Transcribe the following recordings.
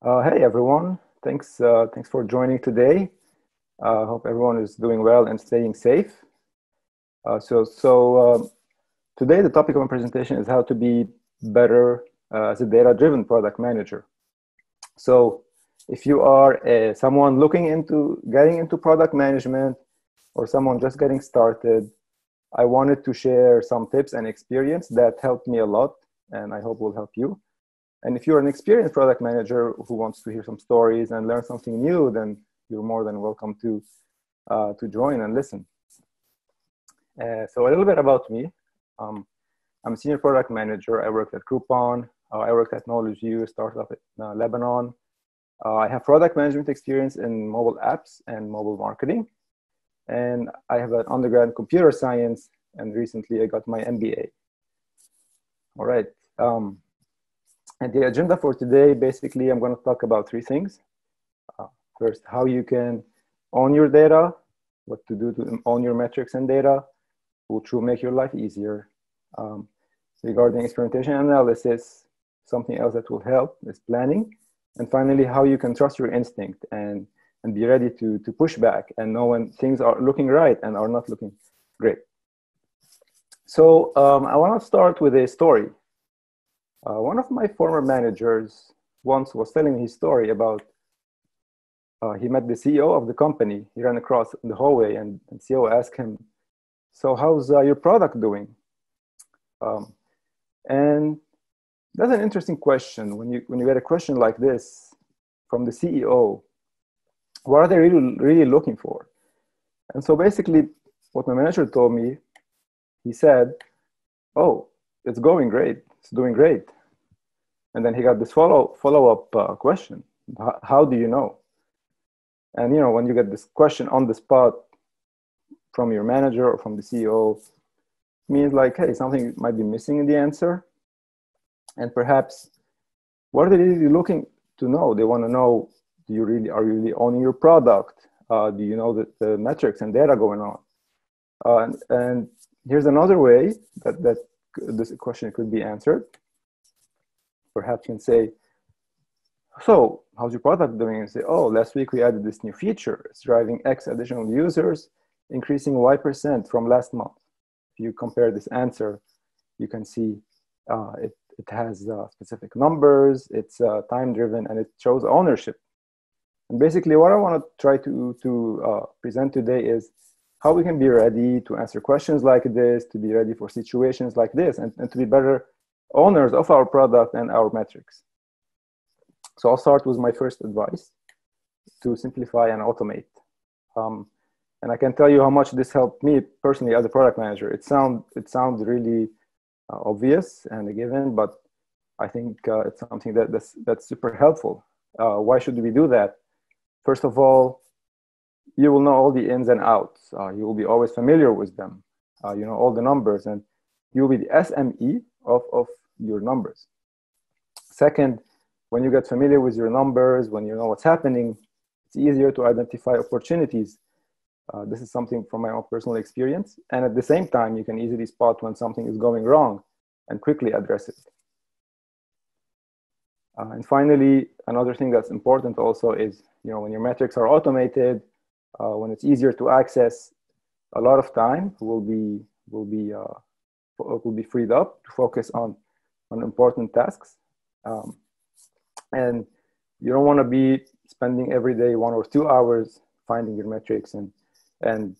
Uh, hey everyone, thanks uh, thanks for joining today. I uh, hope everyone is doing well and staying safe. Uh, so so um, today the topic of my presentation is how to be better uh, as a data-driven product manager. So if you are a, someone looking into getting into product management or someone just getting started, I wanted to share some tips and experience that helped me a lot and I hope will help you. And if you're an experienced product manager who wants to hear some stories and learn something new, then you're more than welcome to, uh, to join and listen. Uh, so a little bit about me. Um, I'm a senior product manager. I worked at Groupon. Uh, I worked at Knowledge U, startup in uh, Lebanon. Uh, I have product management experience in mobile apps and mobile marketing. And I have an undergrad in computer science, and recently I got my MBA. All right. Um, and the agenda for today, basically, I'm going to talk about three things. Uh, first, how you can own your data, what to do to own your metrics and data, which will make your life easier. Um, regarding experimentation analysis, something else that will help is planning. And finally, how you can trust your instinct and, and be ready to, to push back and know when things are looking right and are not looking great. So um, I want to start with a story. Uh, one of my former managers once was telling his story about uh, he met the CEO of the company. He ran across the hallway, and, the CEO asked him, "So how's uh, your product doing?" Um, and that's an interesting question. When you when you get a question like this from the CEO, what are they really really looking for? And so basically, what my manager told me, he said, "Oh, it's going great. It's doing great. And then he got this follow follow up uh, question: How do you know? And you know, when you get this question on the spot from your manager or from the CEO, means like, hey, something might be missing in the answer, and perhaps what are they really looking to know? They want to know: Do you really are you really owning your product? Uh, do you know the, the metrics and data going on? Uh, and, and here's another way that that this question could be answered perhaps you can say, so how's your product doing? And say, oh, last week we added this new feature. It's driving X additional users, increasing Y percent from last month. If you compare this answer, you can see uh, it, it has uh, specific numbers, it's uh, time driven, and it shows ownership. And basically, what I want to try to, to uh, present today is how we can be ready to answer questions like this, to be ready for situations like this, and, and to be better owners of our product and our metrics. So I'll start with my first advice to simplify and automate. Um, and I can tell you how much this helped me personally as a product manager. It sound it sounds really uh, obvious and a given, but I think uh, it's something that that's, that's super helpful. Uh, why should we do that? First of all, you will know all the ins and outs. Uh, you will be always familiar with them. Uh, you know all the numbers, and you will be the SME of, of your numbers. Second, when you get familiar with your numbers, when you know what's happening, it's easier to identify opportunities. Uh, this is something from my own personal experience. And at the same time, you can easily spot when something is going wrong and quickly address it. Uh, and finally, another thing that's important also is, you know, when your metrics are automated, uh, when it's easier to access, a lot of time will be will be uh, will be freed up to focus on on important tasks. Um, and you don't want to be spending every day one or two hours finding your metrics and and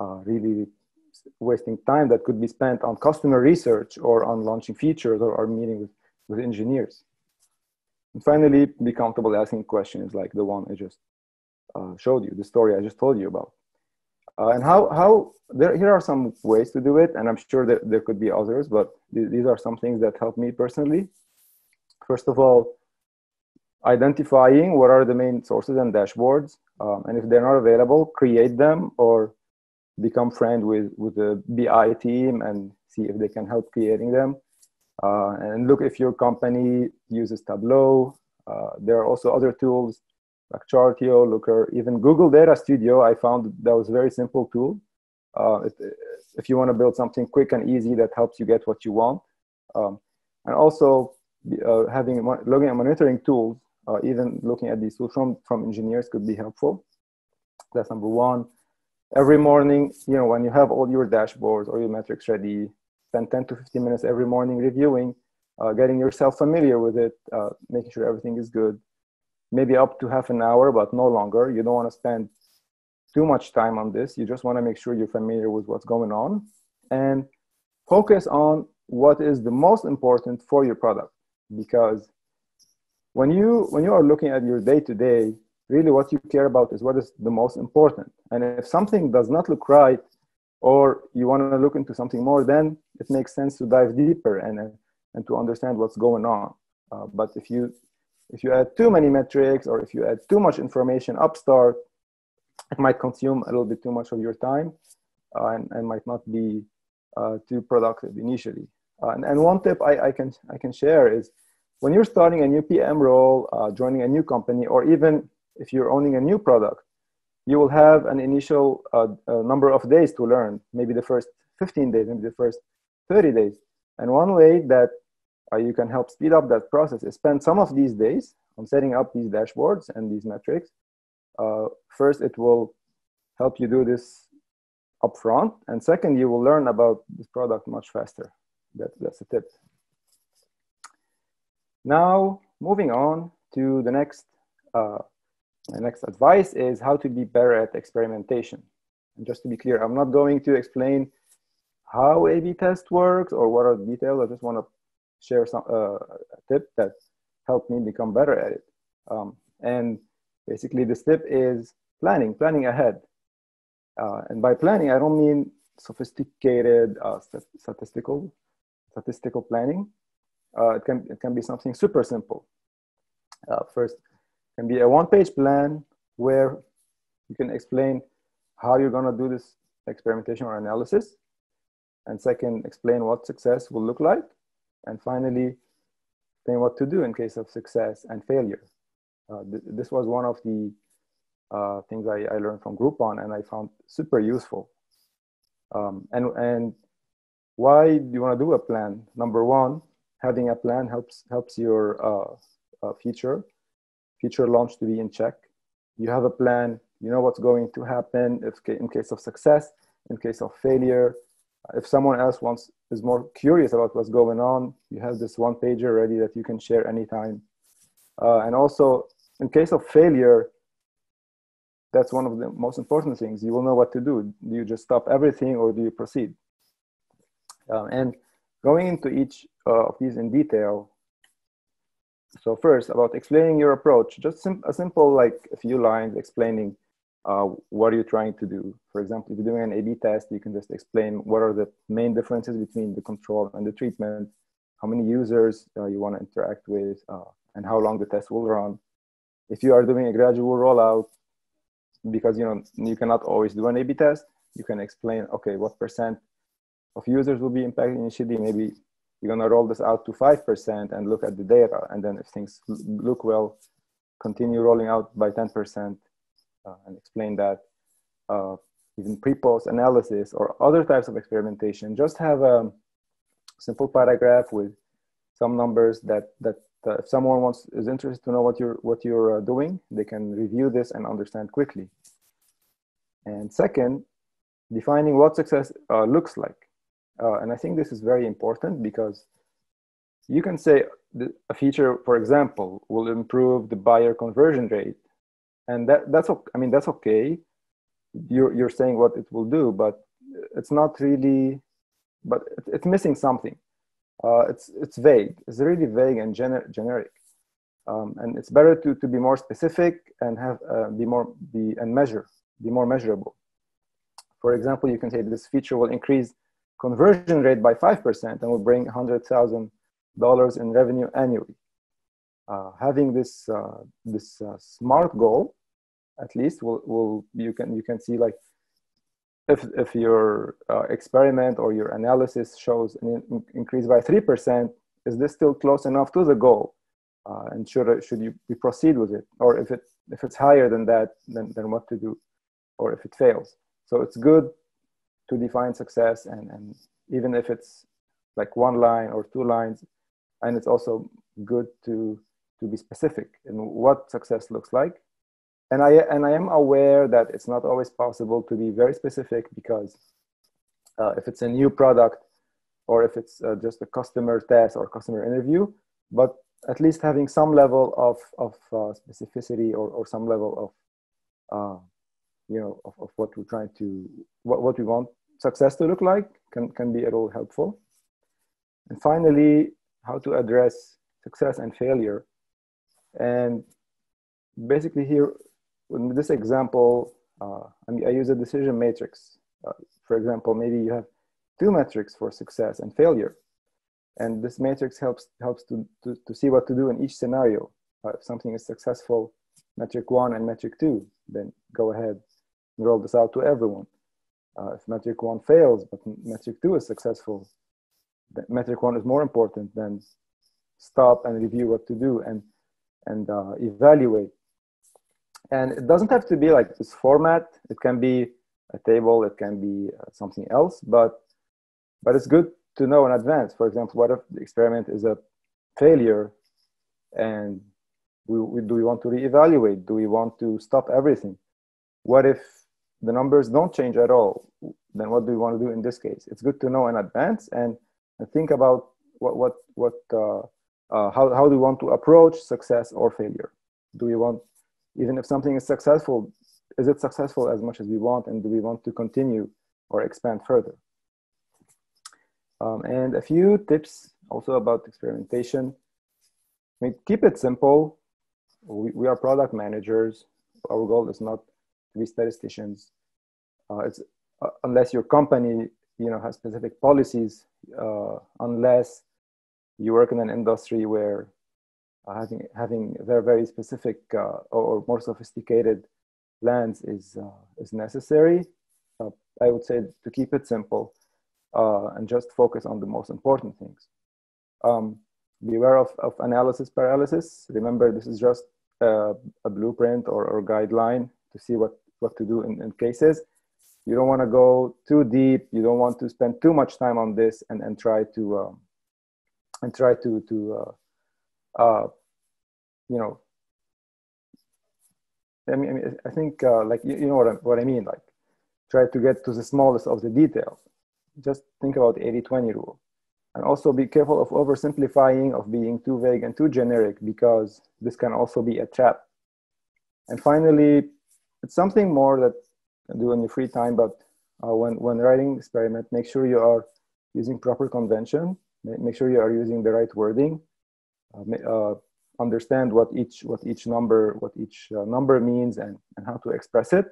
uh, really wasting time that could be spent on customer research or on launching features or, or meeting with, with engineers. And finally, be comfortable asking questions like the one I just uh, showed you, the story I just told you about. Uh, and how, how there, here are some ways to do it, and I'm sure that there could be others, but th- these are some things that help me personally. First of all, identifying what are the main sources and dashboards, um, and if they're not available, create them or become friend with, with the BI team and see if they can help creating them. Uh, and look if your company uses Tableau. Uh, there are also other tools like Chartio, Looker, even Google Data Studio. I found that was a very simple tool. Uh, if, if you want to build something quick and easy that helps you get what you want. Um, and also uh, having logging and monitoring tools uh, even looking at these tools from, from engineers could be helpful. That's number one. Every morning, you know, when you have all your dashboards or your metrics ready, spend 10 to 15 minutes every morning reviewing, uh, getting yourself familiar with it, uh, making sure everything is good. Maybe up to half an hour, but no longer. You don't want to spend too much time on this. You just want to make sure you're familiar with what's going on and focus on what is the most important for your product because when you when you are looking at your day to day really what you care about is what is the most important and if something does not look right or you want to look into something more then it makes sense to dive deeper and and to understand what's going on uh, but if you if you add too many metrics or if you add too much information upstart it might consume a little bit too much of your time uh, and, and might not be uh, too productive initially uh, and, and one tip I, I can i can share is when you're starting a new pm role uh, joining a new company or even if you're owning a new product you will have an initial uh, number of days to learn, maybe the first 15 days, maybe the first 30 days. And one way that uh, you can help speed up that process is spend some of these days on setting up these dashboards and these metrics. Uh, first, it will help you do this upfront. And second, you will learn about this product much faster. That, that's a tip. Now, moving on to the next uh, my next advice is how to be better at experimentation. And just to be clear, I'm not going to explain how A-B test works or what are the details. I just want to share some uh, a tip that helped me become better at it. Um, and basically, this tip is planning, planning ahead. Uh, and by planning, I don't mean sophisticated uh, st statistical statistical planning. Uh, it can it can be something super simple. Uh, first, can be a one-page plan where you can explain how you're going to do this experimentation or analysis. And second, explain what success will look like. And finally, explain what to do in case of success and failure. Uh, th this was one of the uh, things I, I, learned from Groupon and I found super useful. Um, and, and why do you want to do a plan? Number one, having a plan helps, helps your uh, uh feature future launch to be in check. You have a plan, you know what's going to happen if in case of success, in case of failure. If someone else wants is more curious about what's going on, you have this one pager ready that you can share anytime. Uh, and also, in case of failure, that's one of the most important things. You will know what to do. Do you just stop everything or do you proceed? Um, and going into each uh, of these in detail, so first, about explaining your approach, just sim a simple, like a few lines explaining uh, what are you trying to do. For example, if you're doing an A-B test, you can just explain what are the main differences between the control and the treatment, how many users uh, you want to interact with, uh, and how long the test will run. If you are doing a gradual rollout, because you know you cannot always do an A-B test, you can explain, okay, what percent of users will be impacted initially, maybe you're going to roll this out to 5% and look at the data. And then if things look well, continue rolling out by 10% uh, and explain that. Uh, even pre-post analysis or other types of experimentation, just have a simple paragraph with some numbers that, that uh, if someone wants is interested to know what you're, what you're uh, doing, they can review this and understand quickly. And second, defining what success uh, looks like. Uh, and I think this is very important because you can say a feature, for example, will improve the buyer conversion rate. And that, that's, I mean, that's okay. You're, you're saying what it will do, but it's not really, but it's missing something. Uh, it's, it's vague. It's really vague and gener generic. Um, and it's better to, to be more specific and have uh, be more be and measure be more measurable. For example, you can say this feature will increase conversion rate by 5% and will bring $100,000 in revenue annually. Uh, having this, uh, this uh, SMART goal, at least, will, will you, can, you can see like if, if your uh, experiment or your analysis shows an in increase by 3%, is this still close enough to the goal? Uh, and should, should you proceed with it? Or if, it, if it's higher than that, then, then what to do? Or if it fails? So it's good to define success and, and even if it's like one line or two lines and it's also good to to be specific in what success looks like. And I, and I am aware that it's not always possible to be very specific because uh, if it's a new product or if it's uh, just a customer test or customer interview, but at least having some level of, of uh, specificity or, or some level of, uh, you know, of, of what we're trying to, what, what we want success to look like can, can be at all helpful. And finally, how to address success and failure. And basically here, in this example, uh, I, mean, I use a decision matrix. Uh, for example, maybe you have two metrics for success and failure. And this matrix helps, helps to, to, to see what to do in each scenario. Uh, if something is successful, metric one and metric two, then go ahead and roll this out to everyone. Uh, if metric one fails, but metric two is successful, metric one is more important than stop and review what to do and, and uh, evaluate. And it doesn't have to be like this format. It can be a table, it can be uh, something else, but, but it's good to know in advance. For example, what if the experiment is a failure and we, we, do we want to reevaluate? Do we want to stop everything? What if the numbers don't change at all? Then what do we want to do in this case? It's good to know in advance and, and think about what, what, what, uh, uh, how, how do we want to approach success or failure? Do we want, even if something is successful, is it successful as much as we want and do we want to continue or expand further? Um, and a few tips also about experimentation. I mean, keep it simple. We, we are product managers. Our goal is not to be statisticians. Uh, it's uh, unless your company, you know, has specific policies. Uh, unless you work in an industry where having having very very specific uh, or more sophisticated plans is uh, is necessary. I would say to keep it simple uh, and just focus on the most important things. Um, beware of, of analysis paralysis. Remember, this is just a, a blueprint or, or guideline to see what, what to do in, in cases. You don't want to go too deep. You don't want to spend too much time on this and, and try to um, and try to to uh, uh, you know. I mean, I, mean, I think uh, like you, you know what I, what I mean. Like, try to get to the smallest of the details just think about 80-20 rule. And also be careful of oversimplifying, of being too vague and too generic, because this can also be a trap. And finally, it's something more that you do in your free time, but uh, when, when writing experiment, make sure you are using proper convention, make sure you are using the right wording, uh, uh, understand what each, what each number, what each uh, number means and, and how to express it.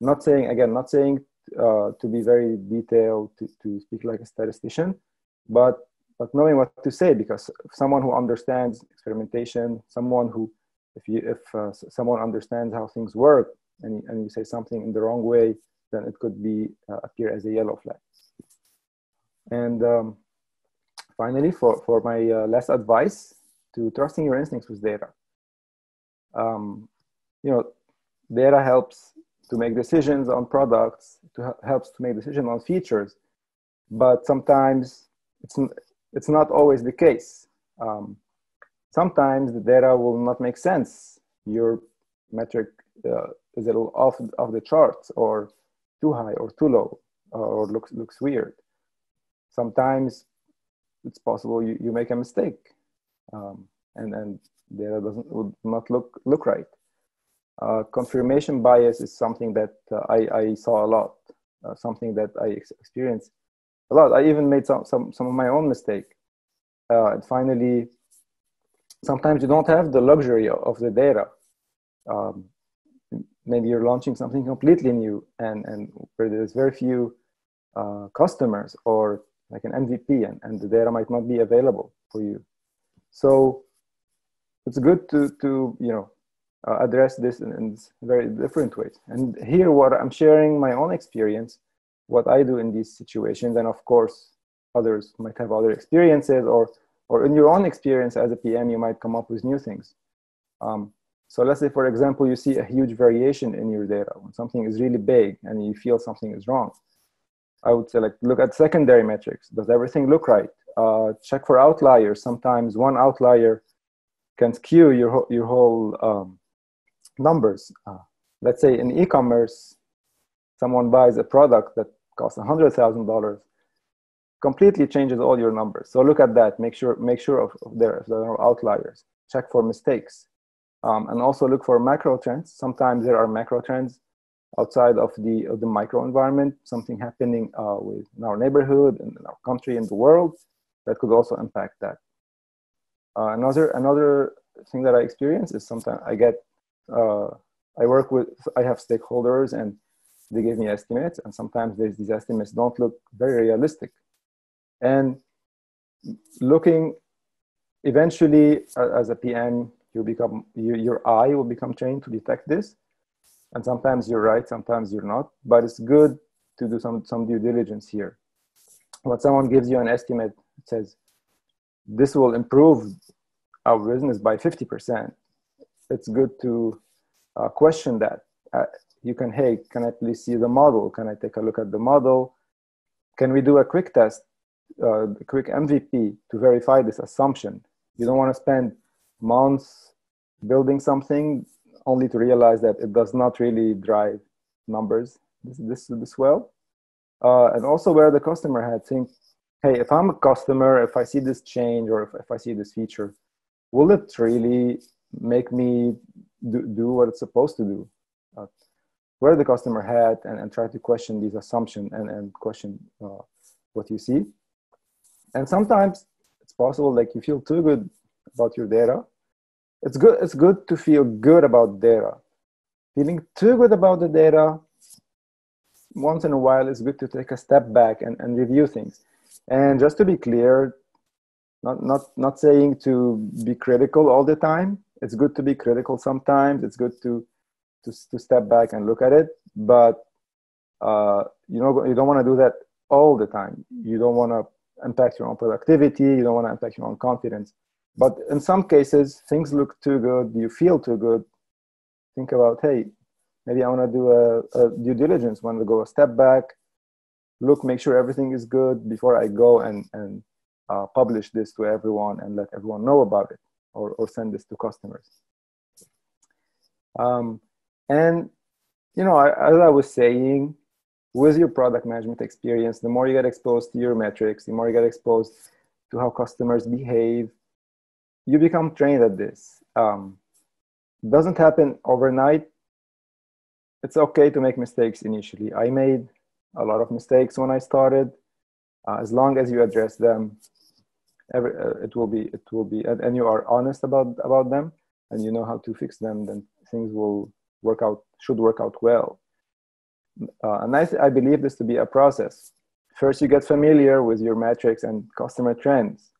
Not saying, again, not saying uh, to be very detailed, to, to speak like a statistician, but but knowing what to say because someone who understands experimentation, someone who, if you if uh, someone understands how things work, and and you say something in the wrong way, then it could be uh, appear as a yellow flag. And um, finally, for for my uh, last advice, to trusting your instincts with data. Um, you know, data helps to make decisions on products, to helps to make decisions on features, but sometimes it's it's not always the case. Um, sometimes the data will not make sense. Your metric uh, is a little off of the charts, or too high, or too low, or looks looks weird. Sometimes it's possible you, you make a mistake, um, and and data doesn't would not look look right. Uh, confirmation bias is something that uh, I, I, saw a lot, uh, something that I ex experienced a lot. I even made some, some, some of my own mistake. Uh, and finally, sometimes you don't have the luxury of the data. Um, maybe you're launching something completely new and, and where there's very few uh, customers or like an MVP and, and the data might not be available for you. So it's good to, to you know, uh, address this in, in, very different ways. And here, what I'm sharing my own experience, what I do in these situations, and of course, others might have other experiences, or or in your own experience as a PM, you might come up with new things. Um, so let's say, for example, you see a huge variation in your data when something is really big and you feel something is wrong. I would say, like, look at secondary metrics. Does everything look right? Uh, check for outliers. Sometimes one outlier can skew your, your whole um, numbers. Uh, let's say in e-commerce, someone buys a product that costs $100,000, completely changes all your numbers. So look at that. Make sure make sure of, of there if there are outliers. Check for mistakes, um, and also look for macro trends. Sometimes there are macro trends outside of the of the micro environment. Something happening uh, with in our neighborhood and in our country and the world that could also impact that. Uh, another another thing that I experience is sometimes I get uh, I work with I have stakeholders and they give me estimates and sometimes these estimates don't look very realistic. And looking eventually as a pm you become you, your eye will become trained to detect this. And sometimes you're right sometimes you're not but it's good to do some some due diligence here. When someone gives you an estimate it says this will improve our business by 50% it's good to uh, question that. Uh, you can hey can i please see the model? Can i take a look at the model? Can we do a quick test uh, a quick mvp to verify this assumption? You don't want to spend months building something only to realize that it does not really drive numbers this this, this well. Uh, and also wear the customer had think hey if i'm a customer if i see this change or if, if i see this feature will it really make me do, do what it's supposed to do uh, wear the customer hat and, and try to question these assumptions and, and question uh, what you see. And sometimes it's possible like you feel too good about your data. It's good, it's good to feel good about data. Feeling too good about the data, once in a while, it's good to take a step back and, and review things. And just to be clear, not, not, not saying to be critical all the time. It's good to be critical sometimes. It's good to to, to step back and look at it. But uh, you know you don't want to do that all the time. You don't want to impact your own productivity. You don't want to impact your own confidence. But in some cases things look too good. You feel too good. Think about hey maybe i want to do a, a due diligence. Want to go a step back look make sure everything is good before i go and and uh, publish this to everyone and let everyone know about it or, or send this to customers um, and, you know, as I was saying, with your product management experience, the more you get exposed to your metrics, the more you get exposed to how customers behave, you become trained at this. Um, doesn't happen overnight. It's okay to make mistakes initially. I made a lot of mistakes when I started. Uh, as long as you address them, every, uh, it will be it will be and, and you are honest about about them and you know how to fix them. Then things will work out should work out well. Uh, and I, I believe this to be a process. First, you get familiar with your metrics and customer trends.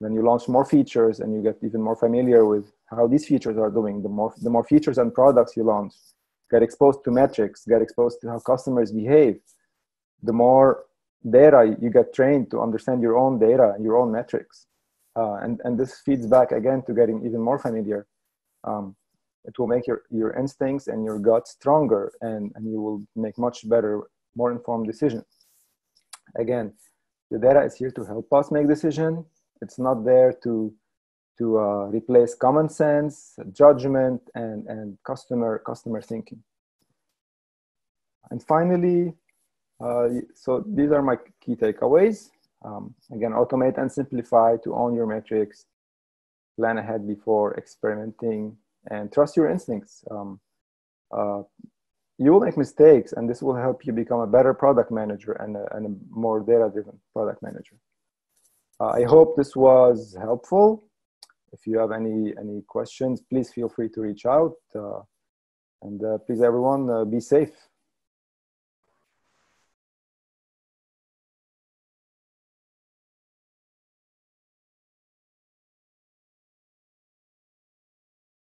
Then you launch more features, and you get even more familiar with how these features are doing. The more the more features and products you launch, get exposed to metrics, get exposed to how customers behave. The more data you get trained to understand your own data your own metrics, uh, and and this feeds back again to getting even more familiar. Um, it will make your, your instincts and your gut stronger and, and you will make much better more informed decisions again the data is here to help us make decision it's not there to to uh, replace common sense judgment and and customer customer thinking and finally uh, so these are my key takeaways um, again automate and simplify to own your metrics plan ahead before experimenting and trust your instincts. Um, uh, you will make mistakes, and this will help you become a better product manager and a, and a more data driven product manager. Uh, I hope this was helpful. If you have any, any questions, please feel free to reach out. Uh, and uh, please, everyone, uh, be safe.